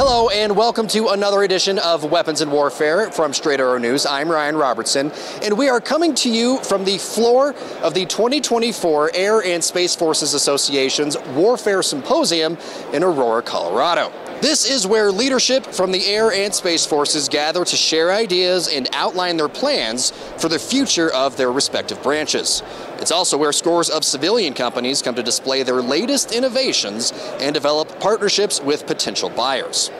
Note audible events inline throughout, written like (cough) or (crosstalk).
Hello, and welcome to another edition of Weapons and Warfare from Straight Arrow News. I'm Ryan Robertson, and we are coming to you from the floor of the 2024 Air and Space Forces Association's Warfare Symposium in Aurora, Colorado. This is where leadership from the Air and Space Forces gather to share ideas and outline their plans for the future of their respective branches. It's also where scores of civilian companies come to display their latest innovations and develop partnerships with potential buyers.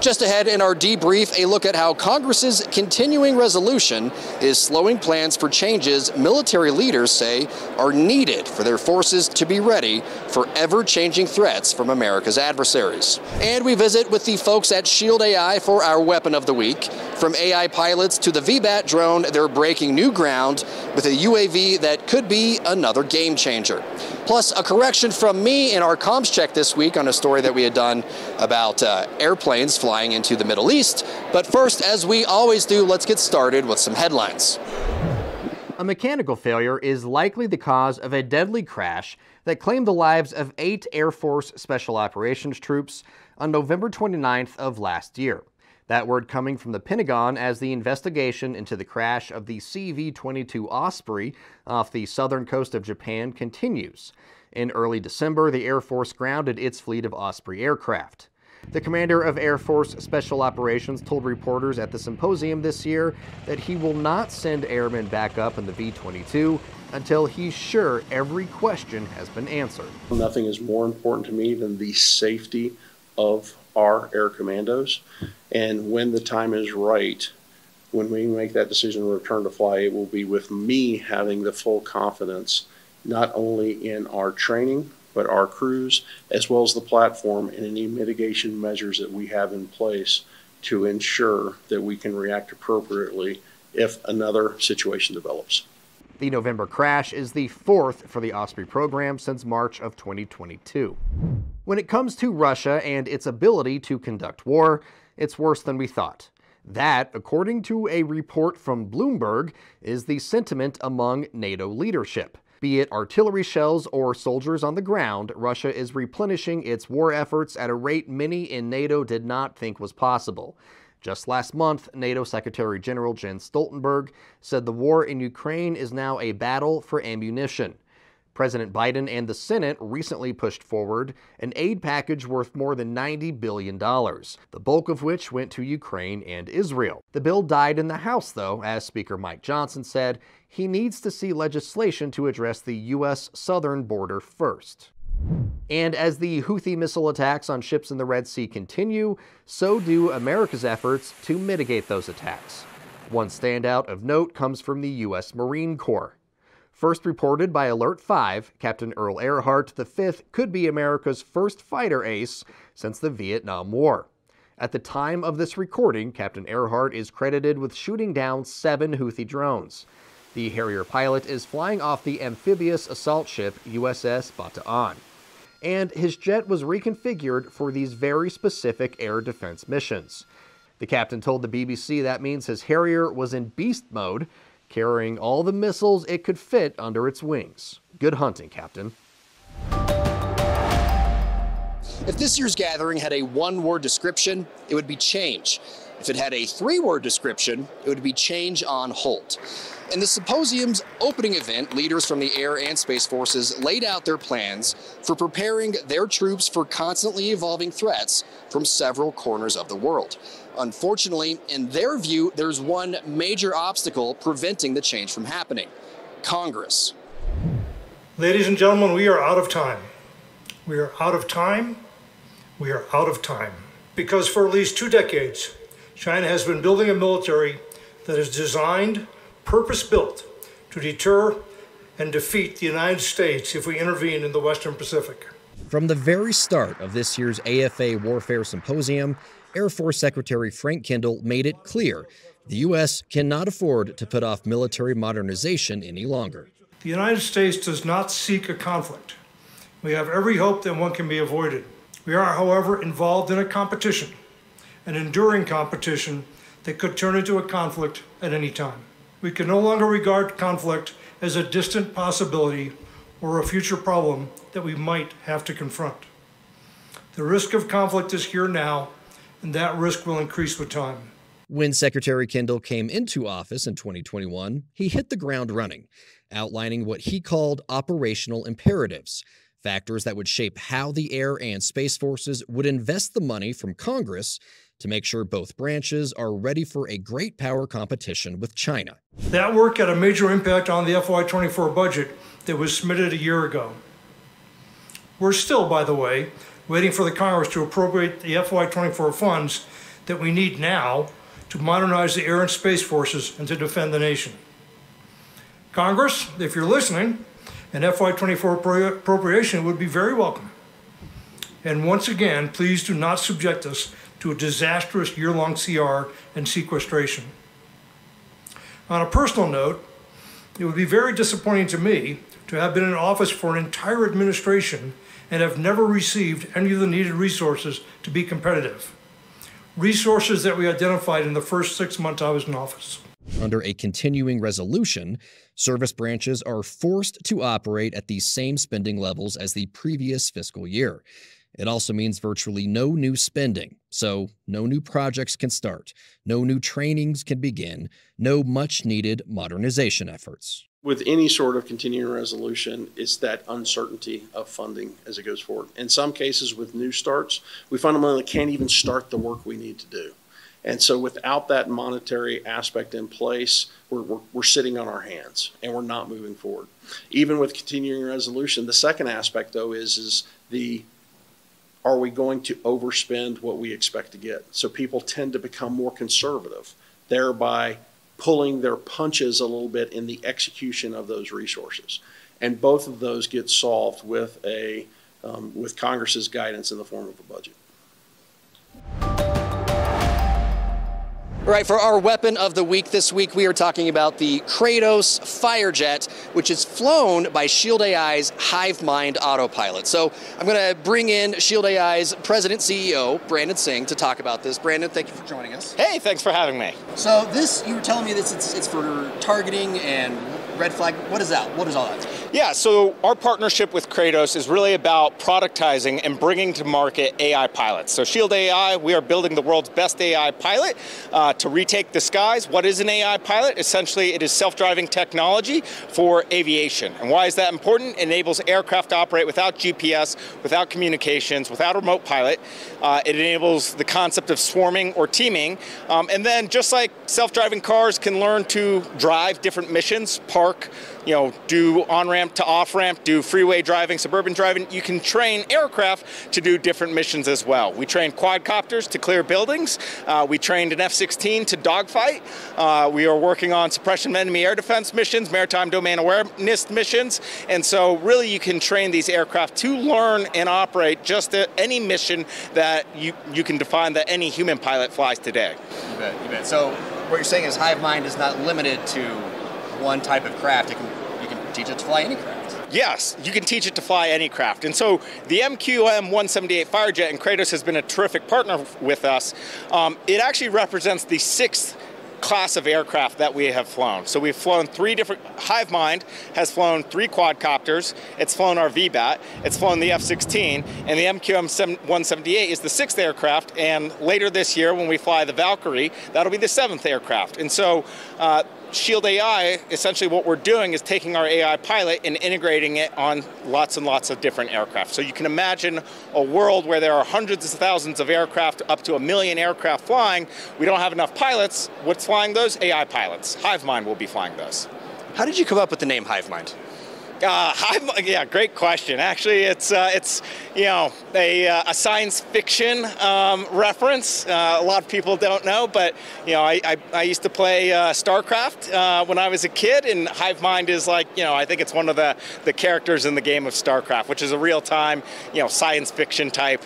Just ahead in our debrief, a look at how Congress's continuing resolution is slowing plans for changes military leaders say are needed for their forces to be ready for ever changing threats from America's adversaries. And we visit with the folks at Shield AI for our weapon of the week. From AI pilots to the VBAT drone, they're breaking new ground with a UAV that could be another game changer. Plus, a correction from me in our comms check this week on a story that we had done about uh, airplanes flying into the Middle East. But first, as we always do, let's get started with some headlines. A mechanical failure is likely the cause of a deadly crash that claimed the lives of eight Air Force Special Operations troops on November 29th of last year. That word coming from the Pentagon as the investigation into the crash of the CV 22 Osprey off the southern coast of Japan continues. In early December, the Air Force grounded its fleet of Osprey aircraft. The commander of Air Force Special Operations told reporters at the symposium this year that he will not send airmen back up in the V 22 until he's sure every question has been answered. Nothing is more important to me than the safety of our air commandos. And when the time is right, when we make that decision to return to fly, it will be with me having the full confidence, not only in our training, but our crews, as well as the platform and any mitigation measures that we have in place to ensure that we can react appropriately if another situation develops. The November crash is the fourth for the Osprey program since March of 2022. When it comes to Russia and its ability to conduct war, it's worse than we thought. That, according to a report from Bloomberg, is the sentiment among NATO leadership. Be it artillery shells or soldiers on the ground, Russia is replenishing its war efforts at a rate many in NATO did not think was possible. Just last month, NATO Secretary General Jens Stoltenberg said the war in Ukraine is now a battle for ammunition. President Biden and the Senate recently pushed forward an aid package worth more than $90 billion, the bulk of which went to Ukraine and Israel. The bill died in the House, though, as Speaker Mike Johnson said he needs to see legislation to address the U.S. southern border first. And as the Houthi missile attacks on ships in the Red Sea continue, so do America's efforts to mitigate those attacks. One standout of note comes from the U.S. Marine Corps. First reported by Alert 5, Captain Earl Ehrhart V could be America's first fighter ace since the Vietnam War. At the time of this recording, Captain Ehrhart is credited with shooting down seven Houthi drones. The Harrier pilot is flying off the amphibious assault ship USS Bataan. And his jet was reconfigured for these very specific air defense missions. The captain told the BBC that means his Harrier was in beast mode, carrying all the missiles it could fit under its wings. Good hunting, Captain. If this year's gathering had a one word description, it would be change. If it had a three word description, it would be change on hold. In the symposium's opening event, leaders from the Air and Space Forces laid out their plans for preparing their troops for constantly evolving threats from several corners of the world. Unfortunately, in their view, there's one major obstacle preventing the change from happening Congress. Ladies and gentlemen, we are out of time. We are out of time. We are out of time. Because for at least two decades, China has been building a military that is designed, purpose built, to deter and defeat the United States if we intervene in the Western Pacific. From the very start of this year's AFA Warfare Symposium, Air Force Secretary Frank Kendall made it clear the U.S. cannot afford to put off military modernization any longer. The United States does not seek a conflict. We have every hope that one can be avoided. We are, however, involved in a competition, an enduring competition that could turn into a conflict at any time. We can no longer regard conflict as a distant possibility or a future problem that we might have to confront. The risk of conflict is here now and that risk will increase with time. When Secretary Kendall came into office in 2021, he hit the ground running, outlining what he called operational imperatives factors that would shape how the Air and Space Forces would invest the money from Congress to make sure both branches are ready for a great power competition with China. That work had a major impact on the FY24 budget that was submitted a year ago. We're still, by the way, waiting for the Congress to appropriate the FY24 funds that we need now to modernize the Air and Space Forces and to defend the nation. Congress, if you're listening, an FY24 appropriation would be very welcome. And once again, please do not subject us to a disastrous year-long CR and sequestration. On a personal note, it would be very disappointing to me to have been in office for an entire administration and have never received any of the needed resources to be competitive. Resources that we identified in the first six months I was in office. Under a continuing resolution, service branches are forced to operate at the same spending levels as the previous fiscal year. It also means virtually no new spending, so no new projects can start, no new trainings can begin, no much needed modernization efforts. With any sort of continuing resolution, it's that uncertainty of funding as it goes forward. In some cases, with new starts, we fundamentally can't even start the work we need to do. And so without that monetary aspect in place, we're, we're, we're, sitting on our hands and we're not moving forward. Even with continuing resolution, the second aspect though is, is the are we going to overspend what we expect to get? So people tend to become more conservative, thereby pulling their punches a little bit in the execution of those resources. And both of those get solved with a um, with Congress's guidance in the form of a budget. All right, for our weapon of the week this week, we are talking about the Kratos Firejet, which is flown by Shield AI's HiveMind autopilot. So I'm going to bring in Shield AI's president CEO, Brandon Tseng, to talk about this. Brandon, thank you for joining us. Hey, thanks for having me. So this, you were telling me this, it's, it's for targeting and red flag. What is that? What is all that? Yeah, so our partnership with Kratos is really about productizing and bringing to market AI pilots. So Shield AI, we are building the world's best AI pilot uh, to retake the skies. What is an AI pilot? Essentially, it is self-driving technology for aviation. And why is that important? It enables aircraft to operate without GPS, without communications, without remote pilot. Uh, it enables the concept of swarming or teaming. Um, and then just like self-driving cars can learn to drive different missions, park, you know, do on-ramp to off-ramp, do freeway driving, suburban driving. You can train aircraft to do different missions as well. We trained quadcopters to clear buildings. Uh, we trained an F-16 to dogfight. Uh, we are working on suppression of enemy air defense missions, maritime domain awareness missions. And so really you can train these aircraft to learn and operate just any mission that you, you can define that any human pilot flies today. You bet, you bet. So what you're saying is HiveMind is not limited to one type of craft. It can teach it to fly any craft. Yes, you can teach it to fly any craft. And so the MQM-178 Firejet, and Kratos has been a terrific partner with us, um, it actually represents the sixth class of aircraft that we have flown. So we've flown three different, HiveMind has flown three quadcopters, it's flown our VBAT, it's flown the F-16, and the MQM-178 is the sixth aircraft, and later this year when we fly the Valkyrie, that'll be the seventh aircraft. And so uh, Shield AI, essentially what we're doing is taking our AI pilot and integrating it on lots and lots of different aircraft. So you can imagine a world where there are hundreds of thousands of aircraft, up to a million aircraft flying. We don't have enough pilots. What's flying those? AI pilots. HiveMind will be flying those. How did you come up with the name HiveMind? Uh, (laughs) yeah, great question. Actually, it's uh, it's you know a, uh, a science fiction um, reference. Uh, a lot of people don't know, but you know I, I, I used to play uh, StarCraft when I was a kid, and Hive Mind is like you know I think it's one of the the characters in the game of StarCraft, which is a real time you know science fiction type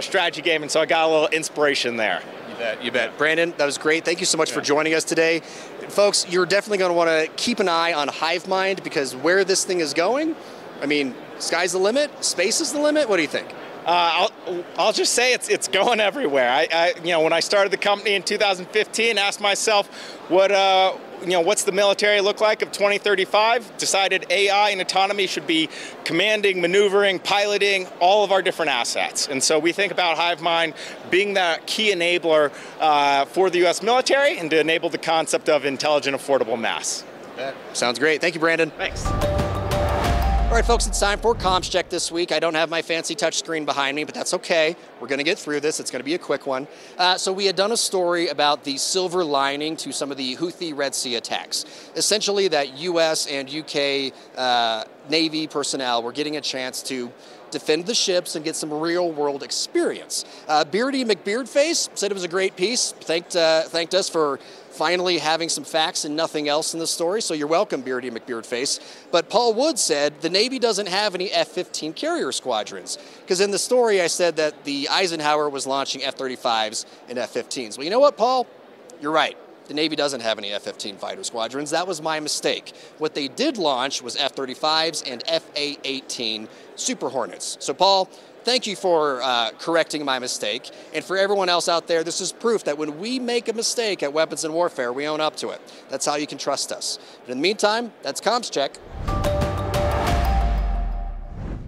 strategy game, and so I got a little inspiration there. You bet. You bet. Brandon, that was great. Thank you so much yeah. for joining us today. Folks, you're definitely going to want to keep an eye on HiveMind because where this thing is going, I mean, sky's the limit, space is the limit. What do you think? Uh, I'll, I'll just say it's it's going everywhere. I, I, you know when I started the company in 2015, asked myself what uh, you know, what's the military look like of 2035? Decided AI and autonomy should be commanding, maneuvering, piloting all of our different assets. And so we think about HiveMind being that key enabler uh, for the U.S. military and to enable the concept of intelligent, affordable mass. Sounds great. Thank you, Brandon. Thanks. All right, folks, it's time for Comms Check this week. I don't have my fancy touchscreen behind me, but that's okay. We're going to get through this. It's going to be a quick one. Uh, so, we had done a story about the silver lining to some of the Houthi Red Sea attacks. Essentially, that U.S. and UK uh, Navy personnel were getting a chance to defend the ships and get some real world experience. Uh, Beardy McBeardface said it was a great piece, thanked, uh, thanked us for finally having some facts and nothing else in the story. So you're welcome, Beardy McBeardface. But Paul Wood said the Navy doesn't have any F 15 carrier squadrons. Because in the story, I said that the Eisenhower was launching F 35s and F 15s. Well, you know what, Paul? You're right. The Navy doesn't have any F 15 fighter squadrons. That was my mistake. What they did launch was F 35s and F A 18 Super Hornets. So, Paul, thank you for uh, correcting my mistake. And for everyone else out there, this is proof that when we make a mistake at Weapons and Warfare, we own up to it. That's how you can trust us. But in the meantime, that's Comms Check.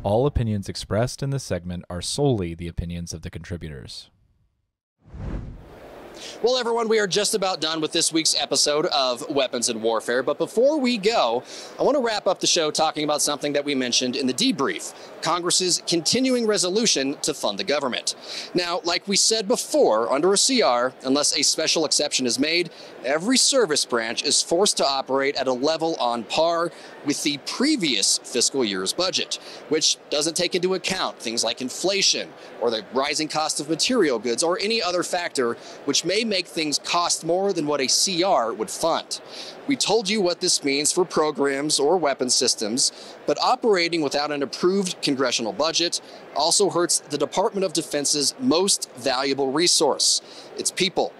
All opinions expressed in this segment are solely the opinions of the contributors. Well, everyone, we are just about done with this week's episode of Weapons and Warfare. But before we go, I want to wrap up the show talking about something that we mentioned in the debrief Congress's continuing resolution to fund the government. Now, like we said before, under a CR, unless a special exception is made, every service branch is forced to operate at a level on par with the previous fiscal year's budget, which doesn't take into account things like inflation or the rising cost of material goods or any other factor which may make things cost more than what a CR would fund. We told you what this means for programs or weapon systems, but operating without an approved congressional budget also hurts the Department of Defense's most valuable resource its people.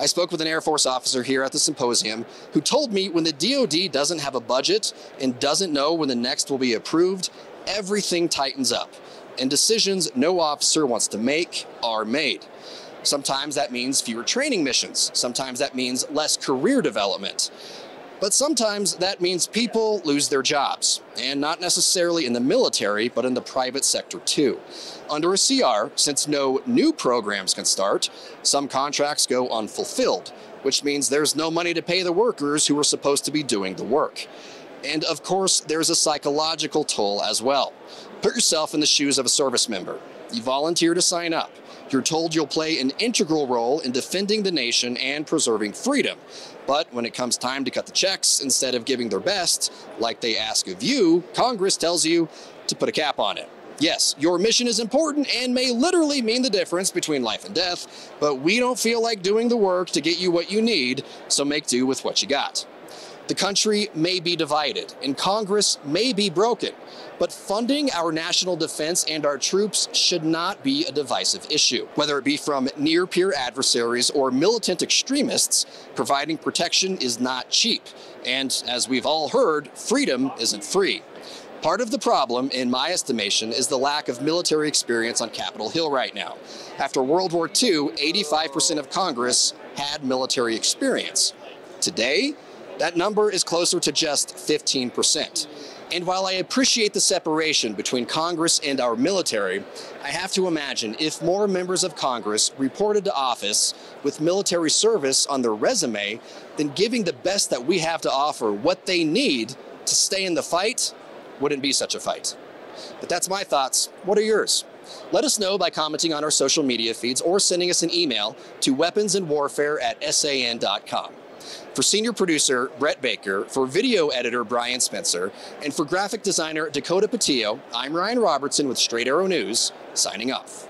I spoke with an Air Force officer here at the symposium who told me when the DoD doesn't have a budget and doesn't know when the next will be approved, everything tightens up, and decisions no officer wants to make are made. Sometimes that means fewer training missions. Sometimes that means less career development. But sometimes that means people lose their jobs, and not necessarily in the military, but in the private sector too. Under a CR, since no new programs can start, some contracts go unfulfilled, which means there's no money to pay the workers who are supposed to be doing the work. And of course, there's a psychological toll as well. Put yourself in the shoes of a service member. You volunteer to sign up. You're told you'll play an integral role in defending the nation and preserving freedom. But when it comes time to cut the checks, instead of giving their best, like they ask of you, Congress tells you to put a cap on it. Yes, your mission is important and may literally mean the difference between life and death, but we don't feel like doing the work to get you what you need, so make do with what you got. The country may be divided, and Congress may be broken, but funding our national defense and our troops should not be a divisive issue. Whether it be from near peer adversaries or militant extremists, providing protection is not cheap. And as we've all heard, freedom isn't free. Part of the problem, in my estimation, is the lack of military experience on Capitol Hill right now. After World War II, 85% of Congress had military experience. Today, that number is closer to just 15%. And while I appreciate the separation between Congress and our military, I have to imagine if more members of Congress reported to office with military service on their resume, then giving the best that we have to offer what they need to stay in the fight wouldn't be such a fight. But that's my thoughts. What are yours? Let us know by commenting on our social media feeds or sending us an email to weaponsandwarfare at san.com. For senior producer Brett Baker, for video editor Brian Spencer, and for graphic designer Dakota Patillo, I'm Ryan Robertson with Straight Arrow News, signing off.